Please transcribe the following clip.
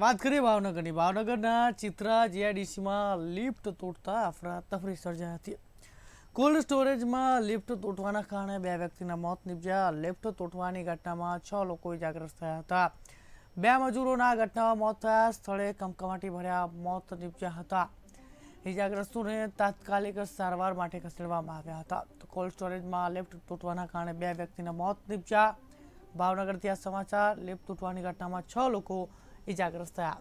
વાત કરીએ ભાવનગરની. ભાવનગરના ચિત્રા જીઆઈડીસીમાં લિફ્ટ તૂટતા અફરાતફરી સર્જાઈ હતી. કોલ્ડ સ્ટોરેજમાં લિફ્ટ તૂટવાના કારણે બે વ્યક્તિના મોત નીપજ્યા. લિફ્ટ તૂટવાની ઘટનામાં છ લોકો ઇજાગ્રસ્ત થયા હતા. બે મજૂરોના ઘટનામાં મોત થયા સ્થળે કમકમાટી ભર્યા મોત નીપજ્યા હતા. ઇજાગ્રસ્તોને તાત્કાલિક સારવાર માટે ખસેડવામાં આવ્યા હતા. તો કોલ્ડ સ્ટોરેજમાં લિફ્ટ તૂટવાના કારણે બે વ્યક્તિના મોત નીપજ્યા. ભાવનગરથી આ સમાચાર, લિફ્ટ તૂટવાની ઘટનામાં છ લોકો i zagrosta.